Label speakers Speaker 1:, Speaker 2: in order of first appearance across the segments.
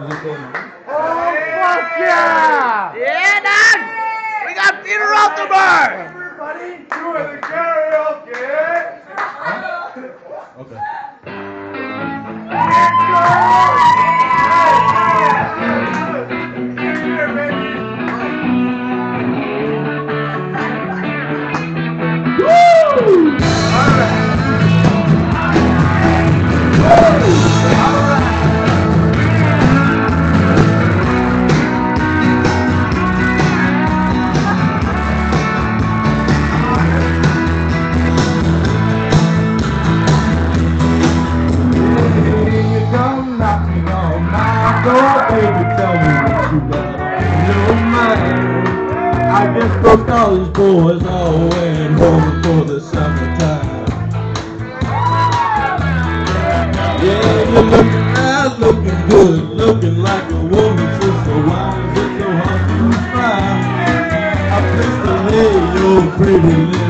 Speaker 1: Is it going on?
Speaker 2: Fuck yeah!
Speaker 3: Yeah, Dad! We got Peter Altenberg!
Speaker 2: Everybody doing the karaoke! I guess those college boys all went home for the summertime. Yeah, you're looking nice, looking good, looking like a woman since the wine is so hard to find. I placed to lay your pretty little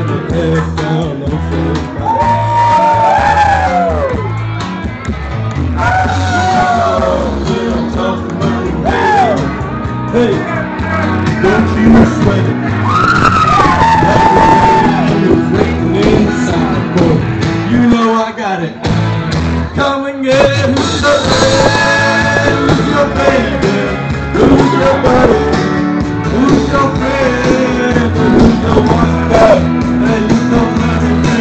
Speaker 2: Come and get. Who's your friend? Who's your baby? Who's your buddy? Who's your friend? Who's your wonder? And you know what to do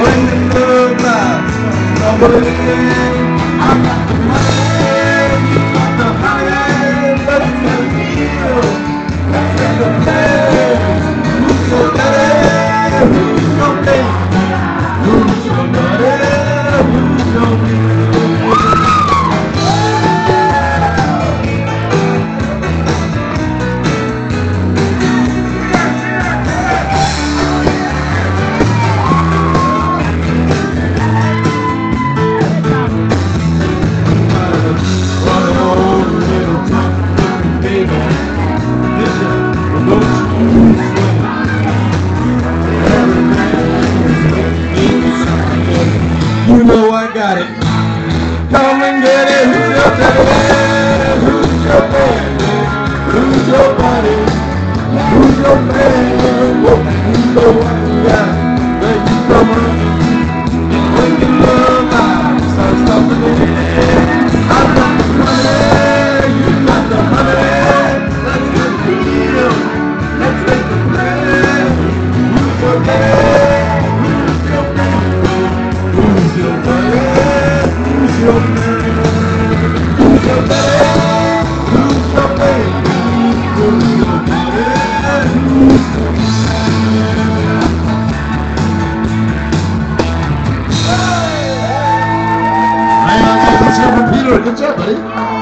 Speaker 2: when the love lies. Somebody I got the money, got it. Come and get it. Who's your daddy? Who's your baby? Who's your buddy? Who's your man?
Speaker 4: Hey, this here from Peter. Good job, buddy.